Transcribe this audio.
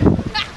Woo!